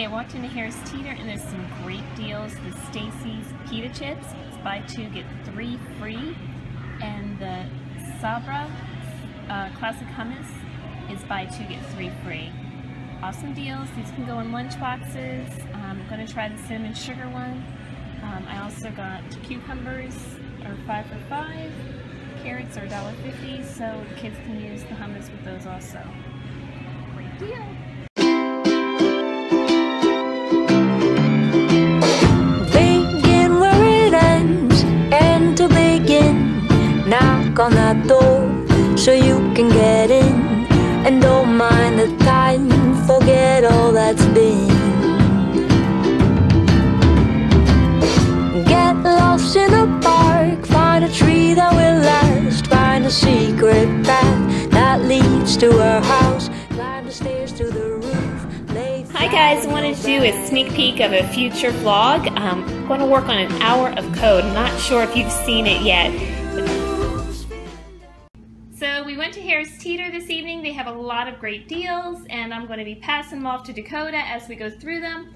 I walked into Harris Teeter and there's some great deals. The Stacy's pita chips, buy two get three free, and the Sabra uh, classic hummus is buy two get three free. Awesome deals. These can go in lunch boxes. Um, I'm going to try the cinnamon sugar one. Um, I also got cucumbers are five for five. Carrots are $1.50, so kids can use the hummus with those also. Great deal. Knock on that door so you can get in. And don't mind the time, forget all that's been. Get lost in a park, find a tree that will last. Find a secret path that leads to our house. Climb the stairs to the roof. Hi guys, I wanted to do a sneak peek of a future vlog. I'm going to work on an hour of code. I'm not sure if you've seen it yet. We went to Harris Teeter this evening. They have a lot of great deals and I'm going to be passing them off to Dakota as we go through them.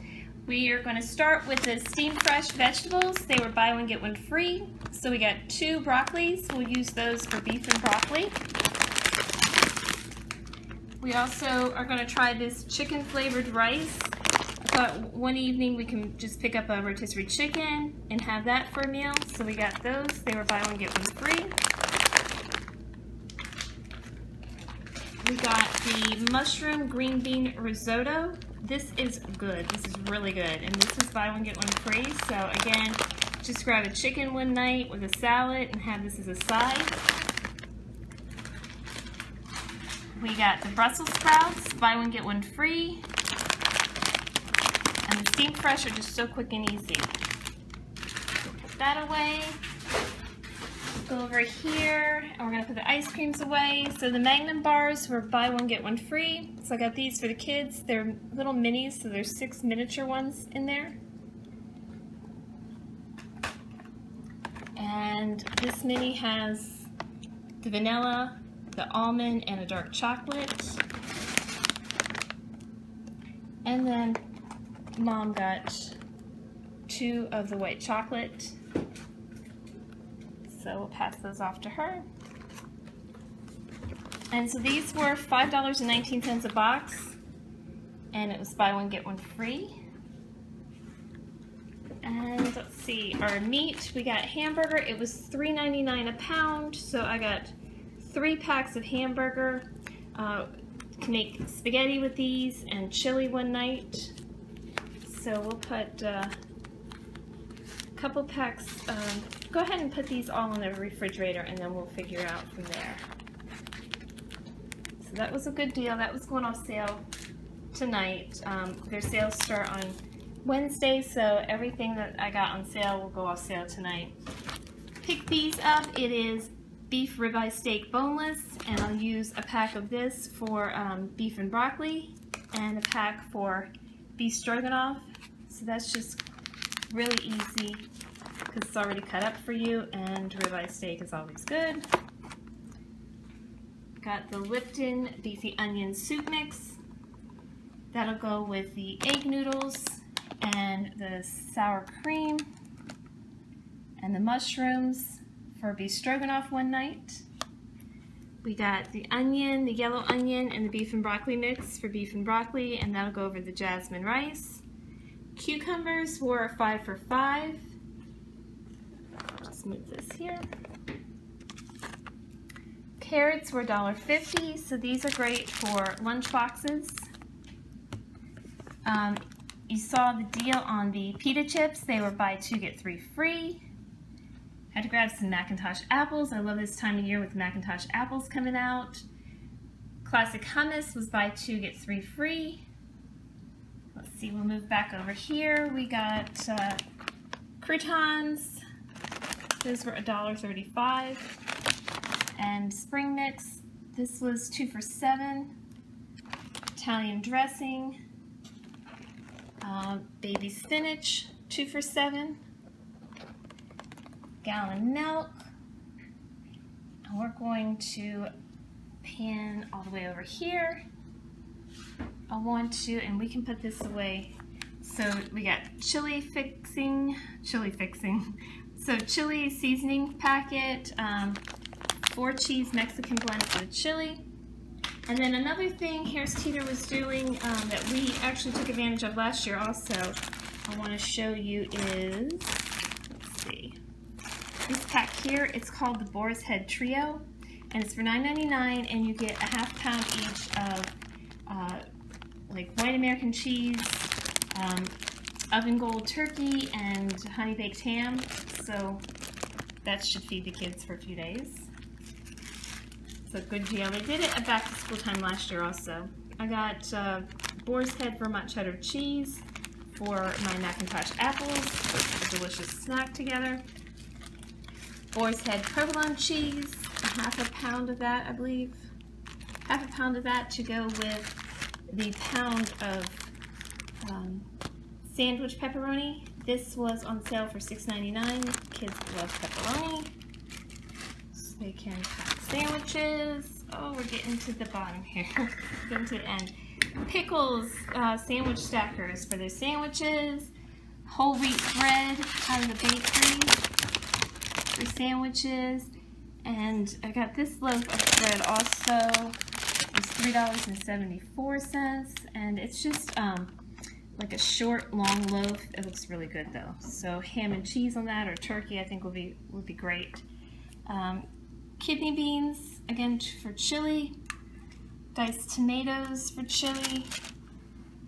We are going to start with the steamed fresh vegetables. They were buy one get one free. So we got two broccolis. We'll use those for beef and broccoli. We also are going to try this chicken flavored rice. I thought one evening we can just pick up a rotisserie chicken and have that for a meal. So we got those. They were buy one get one free. We got the mushroom green bean risotto. This is good. This is really good. And this is buy one get one free. So again, just grab a chicken one night with a salad and have this as a side. We got the Brussels sprouts, buy one get one free. And the steamed fresh are just so quick and easy. Put that away. Go over here, and we're gonna put the ice creams away. So the Magnum bars were buy one get one free. So I got these for the kids. They're little minis, so there's six miniature ones in there. And this mini has the vanilla, the almond, and a dark chocolate. And then mom got two of the white chocolate. So we'll pass those off to her. And so these were $5.19 a box. And it was buy one, get one free. And let's see, our meat, we got hamburger. It was $3.99 a pound. So I got three packs of hamburger. Uh, can make spaghetti with these and chili one night. So we'll put uh, couple packs, um, go ahead and put these all in the refrigerator and then we'll figure out from there. So that was a good deal. That was going off sale tonight. Um, their sales start on Wednesday, so everything that I got on sale will go off sale tonight. Pick these up. It is beef ribeye steak boneless, and I'll use a pack of this for um, beef and broccoli, and a pack for beef stroganoff. So that's just really easy because it's already cut up for you, and ribeye steak is always good. Got the Lipton beefy onion soup mix. That'll go with the egg noodles and the sour cream and the mushrooms for beef stroganoff one night. We got the onion, the yellow onion, and the beef and broccoli mix for beef and broccoli, and that'll go over the jasmine rice. Cucumbers were five for five. Just move this here. Carrots were $1.50, so these are great for lunch boxes. Um, you saw the deal on the pita chips. They were buy two, get three free. Had to grab some McIntosh apples. I love this time of year with McIntosh apples coming out. Classic hummus was buy two, get three free. See, we'll move back over here. We got uh, croutons. Those were $1.35. And spring mix. This was two for seven. Italian dressing. Uh, baby spinach, two for seven. Gallon milk. And we're going to pan all the way over here. I want to, and we can put this away So we got chili fixing, chili fixing. So chili seasoning packet, um, four cheese Mexican blend for the chili. And then another thing Harris Teeter was doing um, that we actually took advantage of last year also, I want to show you is, let's see, this pack here, it's called the Boar's Head Trio, and it's for $9.99, and you get a half pound each of uh, like white American cheese, um, oven gold turkey, and honey baked ham. So that should feed the kids for a few days. So good deal. They did it at back to school time last year also. I got uh, Boar's Head Vermont cheddar cheese for my McIntosh apples. A delicious snack together. Boar's Head provolone cheese, half a pound of that, I believe. Half a pound of that to go with the pound of um, sandwich pepperoni. This was on sale for $6.99. Kids love pepperoni. So they can pack sandwiches. Oh, we're getting to the bottom here. getting to the end. Pickles, uh, sandwich stackers for their sandwiches. Whole wheat bread out of the bakery for sandwiches. And I got this loaf of bread also. It's $3.74 and it's just um, like a short, long loaf. It looks really good though. So ham and cheese on that or turkey I think would be, would be great. Um, kidney beans, again for chili. Diced tomatoes for chili.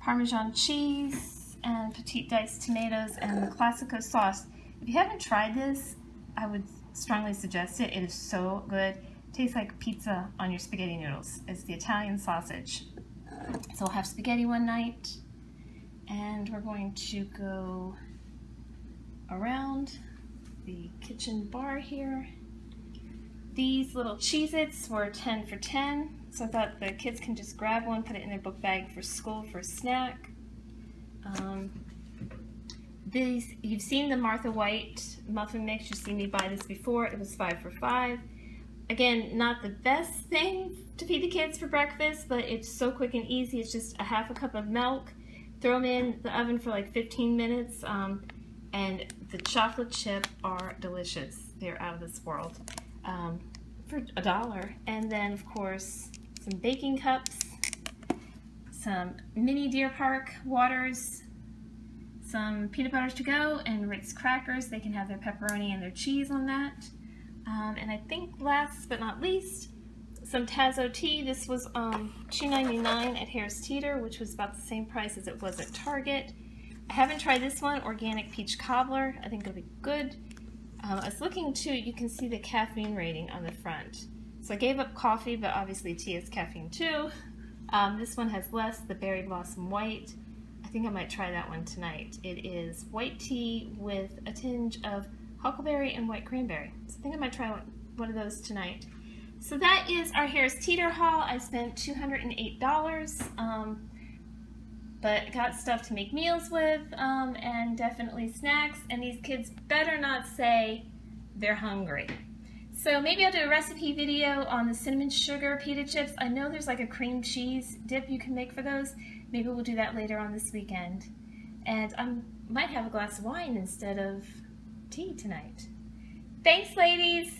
Parmesan cheese and petite diced tomatoes and the Classico sauce. If you haven't tried this, I would strongly suggest it. It is so good. Tastes like pizza on your spaghetti noodles. It's the Italian sausage. So we'll have spaghetti one night and we're going to go around the kitchen bar here. These little Cheez-Its were 10 for 10, so I thought the kids can just grab one, put it in their book bag for school for a snack. Um, these, you've seen the Martha White muffin mix, you've seen me buy this before, it was 5 for 5. Again, not the best thing to feed the kids for breakfast, but it's so quick and easy, it's just a half a cup of milk, Throw them in the oven for like 15 minutes, um, and the chocolate chip are delicious. They're out of this world um, for a dollar. And then, of course, some baking cups, some mini Deer Park waters, some peanut butter to go, and Ritz crackers. They can have their pepperoni and their cheese on that. Um, and I think last but not least, some Tazo tea. This was um, $2.99 at Harris Teeter, which was about the same price as it was at Target. I haven't tried this one, Organic Peach Cobbler. I think it'll be good. Um, I was looking too, you can see the caffeine rating on the front. So I gave up coffee, but obviously tea is caffeine too. Um, this one has less, the Berry Blossom White. I think I might try that one tonight. It is white tea with a tinge of huckleberry and white cranberry. So I think I might try one of those tonight. So that is our Harris Teeter haul. I spent $208, um, but got stuff to make meals with um, and definitely snacks. And these kids better not say they're hungry. So maybe I'll do a recipe video on the cinnamon sugar pita chips. I know there's like a cream cheese dip you can make for those. Maybe we'll do that later on this weekend. And I might have a glass of wine instead of tea tonight. Thanks, ladies.